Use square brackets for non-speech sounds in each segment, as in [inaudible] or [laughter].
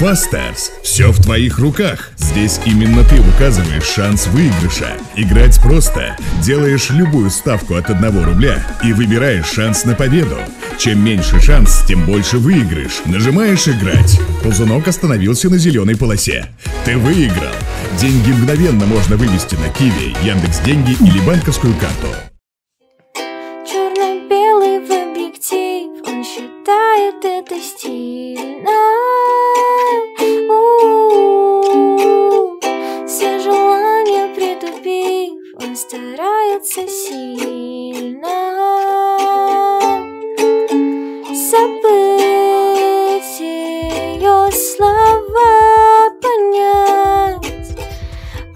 Fasters. Все в твоих руках. Здесь именно ты указываешь шанс выигрыша. Играть просто. Делаешь любую ставку от 1 рубля и выбираешь шанс на победу. Чем меньше шанс, тем больше выигрыш. Нажимаешь «Играть». Ползунок остановился на зеленой полосе. Ты выиграл. Деньги мгновенно можно вывести на Киви, Яндекс Деньги или банковскую карту. Черно-белый в объектив, он считает это стильно. Сильно. Забыть ее слова, понять,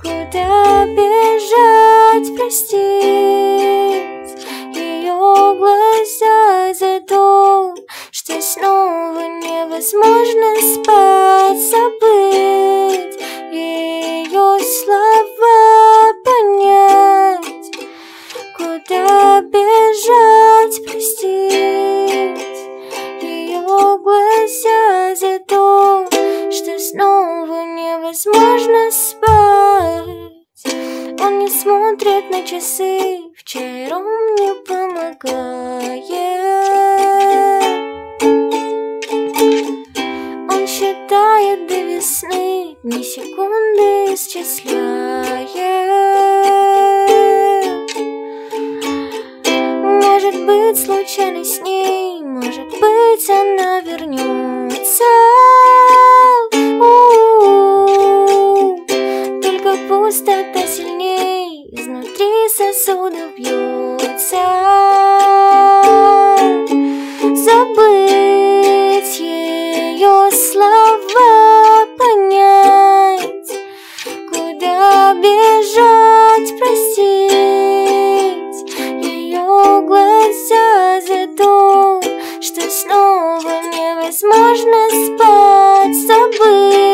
куда бежать, простить смотрит на часы, вчера мне помогает. Он считает до весны, дни секунды исчисляет. Может быть, случайно с ней, может быть, она вернется. Только пустота изнутри сосудов бьется. Забыть ее слова, понять, куда бежать, простить ее глаза за то, что снова невозможно спать, забыть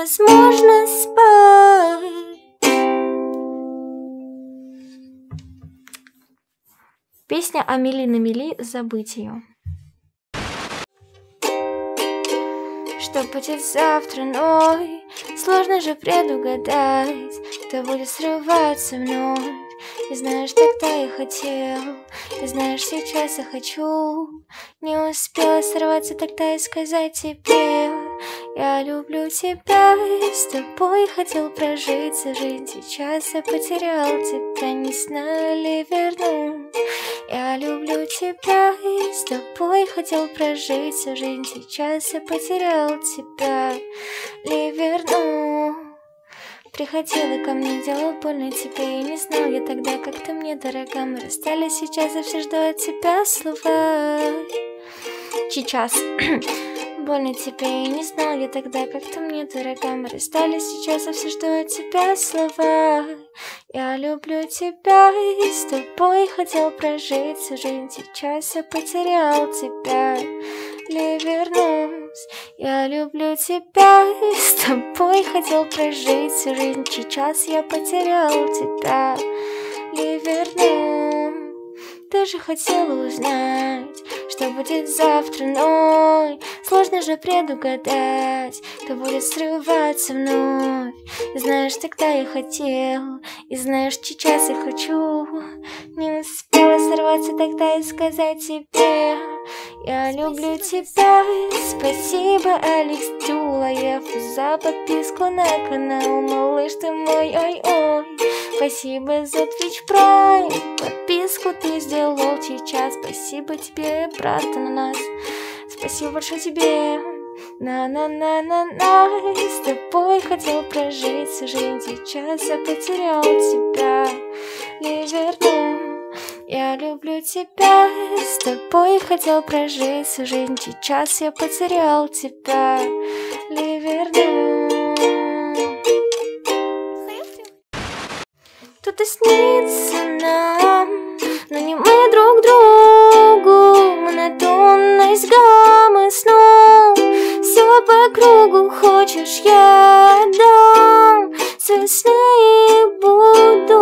невозможно спать. Песня Амели на мели «Забыть ее». Что будет завтра, ной Сложно же предугадать. Кто будет срываться вновь? И знаешь, тогда я хотел. И знаешь, сейчас я хочу. Не успела сорваться тогда и сказать тебе Я люблю тебя и с тобой хотел прожить всю жизнь. Сейчас я потерял тебя, не знаю ли верну я люблю тебя и с тобой хотел прожить всю жизнь. Сейчас я потерял тебя, ли верну. Приходила ко мне, делал больно тебе И не знал я тогда, как ты мне дорога. Мы расстались сейчас, я все жду от тебя слова. Сейчас [clears throat] Больно тебе, и не знал я тогда, как ты мне дорога Мы расстались сейчас, я все жду от тебя слова. Я люблю тебя и с тобой хотел прожить всю жизнь Сейчас я потерял тебя, ли вернусь. Я люблю тебя и с тобой хотел прожить всю жизнь Сейчас я потерял тебя, ли вернусь. Ты же хотела узнать, что будет завтра, но Сложно же предугадать, кто будет срываться вновь. И знаешь, тогда я хотел, и знаешь, сейчас я хочу. Не успела сорваться тогда и сказать тебе Я люблю тебя, спасибо, Алекс Тюлаев За подписку на канал, малыш ты мой, ой-ой Спасибо за Twitch Prime, подписку ты сделал сейчас. Спасибо тебе, брат, ананас Спасибо большое тебе. На-на-на-на-на. С тобой хотел прожить всю жизнь. Сейчас я потерял тебя. Не верну. Я люблю тебя. С тобой хотел прожить всю жизнь. Сейчас я потерял тебя. Не по кругу хочешь, я дам. Свои сны буду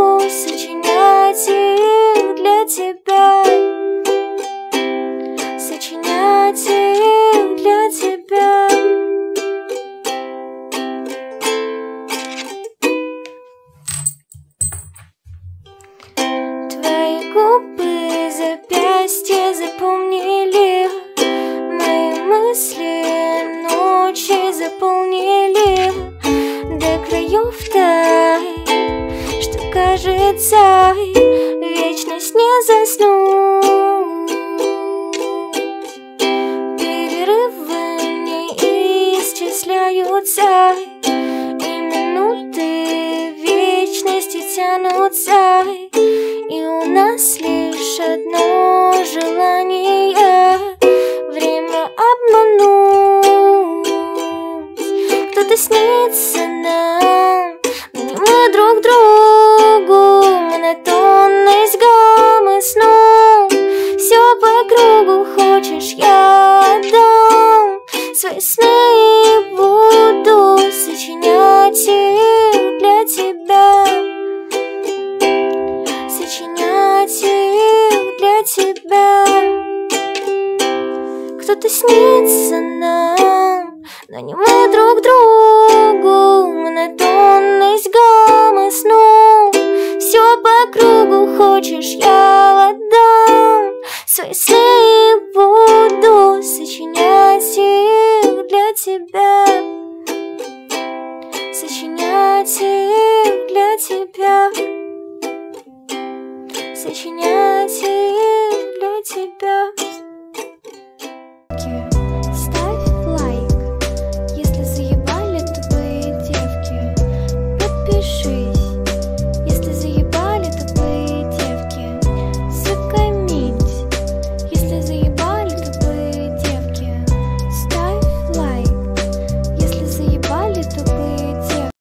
Тай, что кажется Вечность не заснуть. Перерывы не исчисляются И минуты вечности тянутся и у нас лишь одно Кругу хочешь, я дам. Свои сны буду сочинять их для тебя. Сочинять их для тебя. Кто-то снится нам, но не мы друг другу. Монотонность гаммы снов Все по кругу хочешь, если буду сочинять их для тебя? Сочинять их для тебя? Сочинять